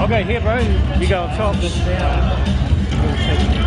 Okay, here, bro. You go on top, this down.